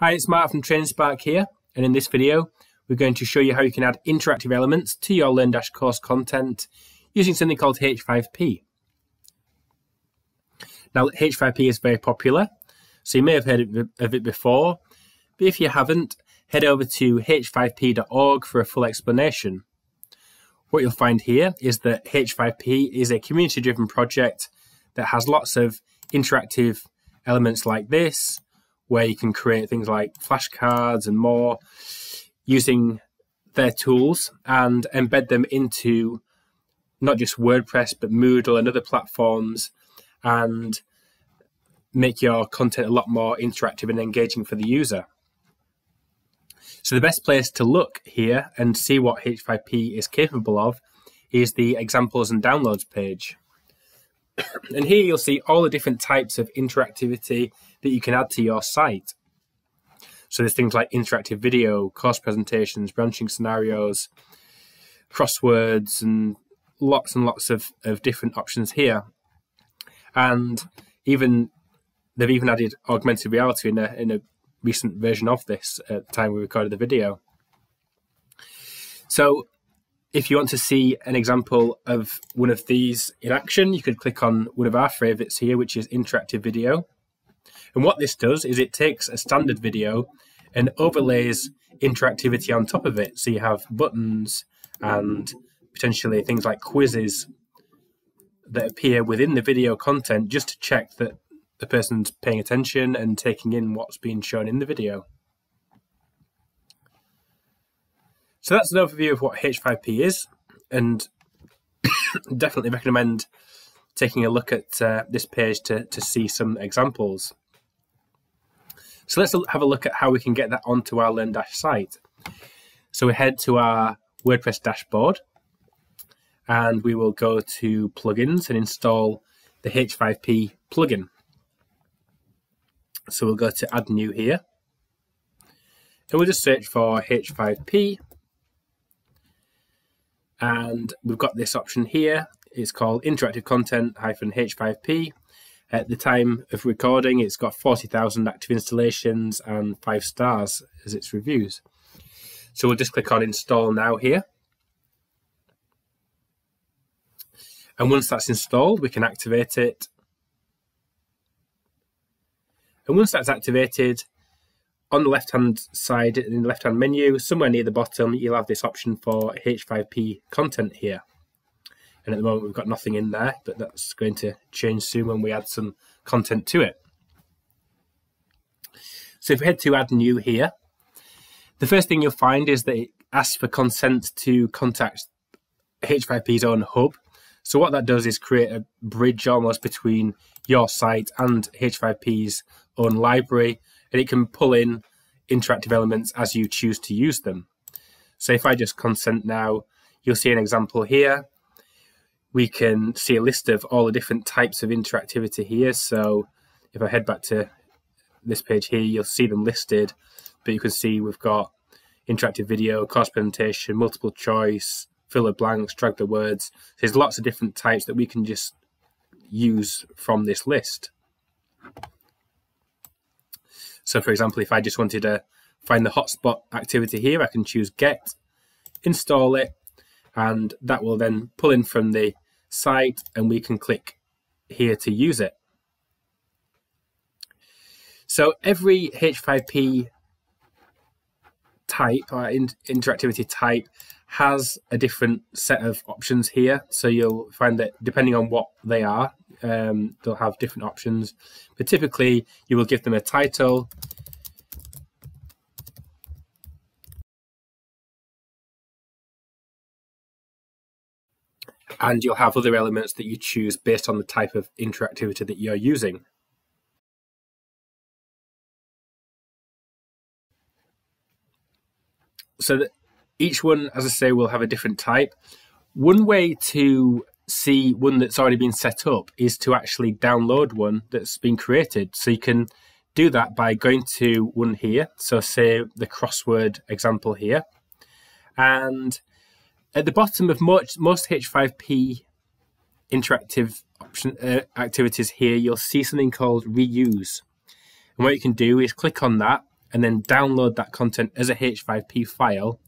Hi, it's Mark from TrainingSpark here, and in this video, we're going to show you how you can add interactive elements to your LearnDash course content using something called H5P. Now, H5P is very popular, so you may have heard of it before, but if you haven't, head over to h5p.org for a full explanation. What you'll find here is that H5P is a community driven project that has lots of interactive elements like this, where you can create things like flashcards and more using their tools and embed them into not just WordPress but Moodle and other platforms and make your content a lot more interactive and engaging for the user. So the best place to look here and see what H5P is capable of is the examples and downloads page. and here you'll see all the different types of interactivity that you can add to your site. So there's things like interactive video, course presentations, branching scenarios, crosswords, and lots and lots of, of different options here. And even they've even added augmented reality in a in a recent version of this at the time we recorded the video. So if you want to see an example of one of these in action, you could click on one of our favorites here, which is interactive video. And what this does is it takes a standard video and overlays interactivity on top of it. So you have buttons and potentially things like quizzes that appear within the video content just to check that the person's paying attention and taking in what's being shown in the video. So that's an overview of what H5P is, and definitely recommend taking a look at uh, this page to, to see some examples. So let's have a look at how we can get that onto our LearnDash site. So we head to our WordPress dashboard and we will go to plugins and install the H5P plugin. So we'll go to add new here and we'll just search for H5P and we've got this option here. It's called interactive content H5P at the time of recording, it's got 40,000 active installations and five stars as its reviews. So we'll just click on install now here. And once that's installed, we can activate it. And once that's activated, on the left hand side in the left hand menu, somewhere near the bottom, you'll have this option for H5P content here. And at the moment, we've got nothing in there, but that's going to change soon when we add some content to it. So if we head to add new here, the first thing you'll find is that it asks for consent to contact H5P's own hub. So what that does is create a bridge almost between your site and H5P's own library, and it can pull in interactive elements as you choose to use them. So if I just consent now, you'll see an example here we can see a list of all the different types of interactivity here. So if I head back to this page here, you'll see them listed, but you can see we've got interactive video, course presentation, multiple choice, fill the blanks, drag the words. There's lots of different types that we can just use from this list. So for example, if I just wanted to find the hotspot activity here, I can choose get, install it, and that will then pull in from the site and we can click here to use it. So every H5P type or in interactivity type has a different set of options here. So you'll find that depending on what they are, um, they'll have different options. But typically, you will give them a title, and you'll have other elements that you choose based on the type of interactivity that you're using. So that each one, as I say, will have a different type. One way to see one that's already been set up is to actually download one that's been created. So you can do that by going to one here. So say the crossword example here. And at the bottom of most, most H5P interactive option uh, activities here, you'll see something called reuse. And what you can do is click on that and then download that content as a H5P file,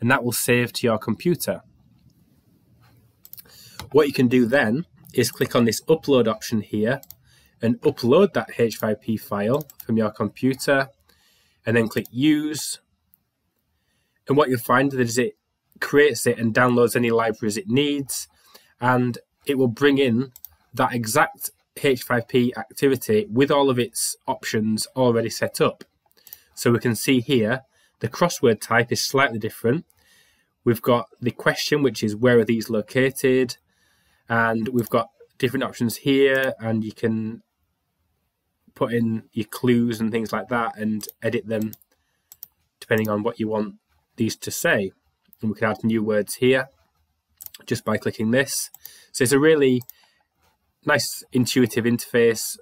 and that will save to your computer. What you can do then is click on this upload option here and upload that H5P file from your computer and then click use. And what you'll find is it creates it and downloads any libraries it needs and it will bring in that exact H5P activity with all of its options already set up. So we can see here the crossword type is slightly different. We've got the question, which is where are these located? And we've got different options here, and you can put in your clues and things like that and edit them depending on what you want these to say. And we can add new words here just by clicking this. So it's a really nice intuitive interface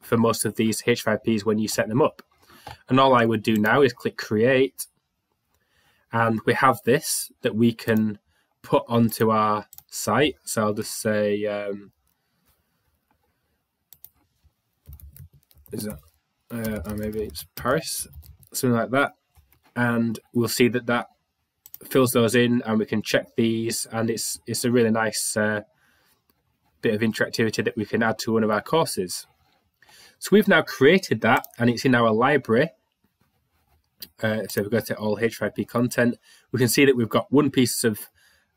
for most of these H5Ps when you set them up. And all I would do now is click create and we have this that we can put onto our site. So I'll just say, um, is that, uh, or maybe it's Paris, something like that. And we'll see that that fills those in and we can check these and it's it's a really nice uh, bit of interactivity that we can add to one of our courses. So we've now created that and it's in our library. Uh, so we go to all H5P content, we can see that we've got one piece of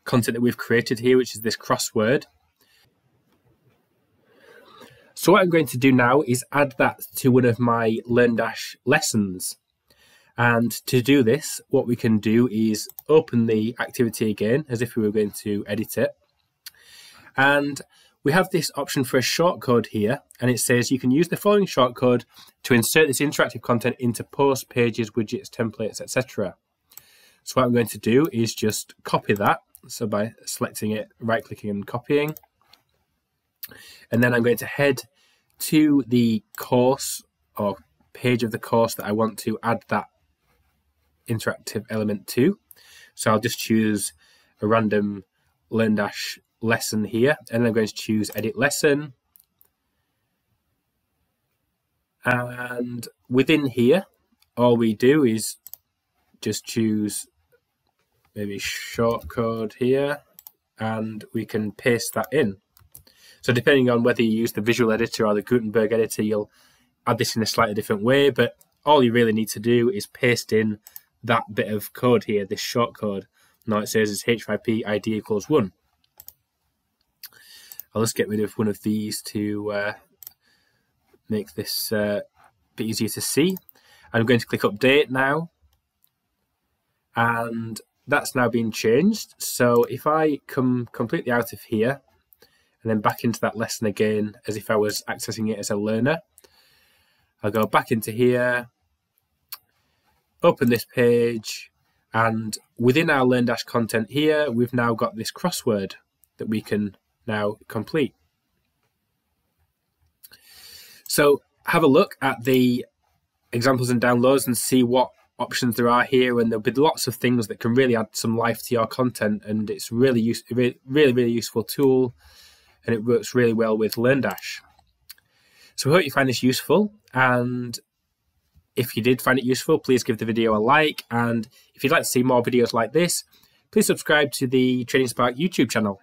content that we've created here, which is this crossword. So what I'm going to do now is add that to one of my LearnDash lessons. And to do this, what we can do is open the activity again, as if we were going to edit it. And we have this option for a shortcode here, and it says you can use the following shortcode to insert this interactive content into posts, pages, widgets, templates, etc. So what I'm going to do is just copy that. So by selecting it, right clicking and copying. And then I'm going to head to the course or page of the course that I want to add that interactive element to. So I'll just choose a random LearnDash lesson here, and I'm going to choose edit lesson. And within here, all we do is just choose maybe shortcode here, and we can paste that in. So depending on whether you use the visual editor or the Gutenberg editor, you'll add this in a slightly different way, but all you really need to do is paste in that bit of code here, this shortcode. Now it says it's H5P ID equals 1. I'll just get rid of one of these to uh, make this uh, a bit easier to see. I'm going to click update now. And that's now been changed. So if I come completely out of here and then back into that lesson again as if I was accessing it as a learner, I'll go back into here, open this page, and within our LearnDash content here, we've now got this crossword that we can now complete. So have a look at the examples and downloads and see what options there are here and there'll be lots of things that can really add some life to your content and it's really use, really really useful tool and it works really well with LearnDash. So I hope you find this useful and if you did find it useful please give the video a like and if you'd like to see more videos like this please subscribe to the Training Spark YouTube channel.